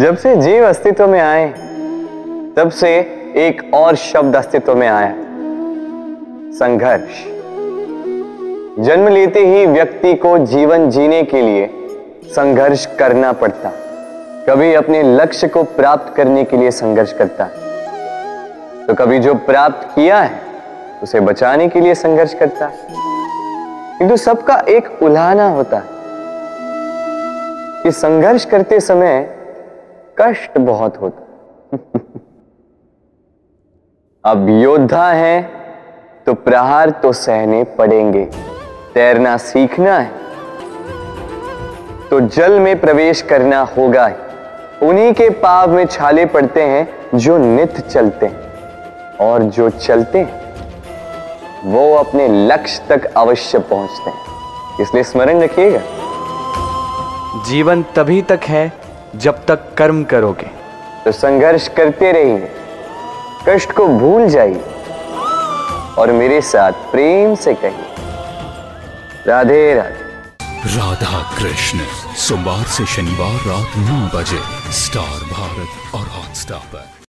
जब से जीव अस्तित्व में आए, तब से एक और शब्द अस्तित्व में आया। संघर्ष। जन्म लेते ही व्यक्ति को जीवन जीने के लिए संघर्ष करना पड़ता। कभी अपने लक्ष्य को प्राप्त करने के लिए संघर्ष करता। है तो कभी जो प्राप्त किया है, उसे बचाने के लिए संघर्ष करता। है किंतु सबका एक उल्हाना होता है कि संघर्ष करते समय कष्ट बहुत होता अब योद्धा है तो प्रहार तो सहने पड़ेंगे। तैरना सीखना है तो जल में प्रवेश करना होगा उन्हीं के पाव में छाले पड़ते हैं, जो नित चलते हैं। और जो चलते हैं, वो अपने लक्ष्य तक अवश्य पहुँचते हैं। इसलिए स्मरण रखिएगा। जीवन तभी तक है जब तक कर्म करोगे। तो संघर्ष करते रहिए। कष्ट को भूल जाइए। और मेरे साथ प्रेम से कहिए। राधे राधे। राधा कृष्ण सोमवार से शनिवार रात नौ बजे स्टार भारत और हॉटस्टार पर।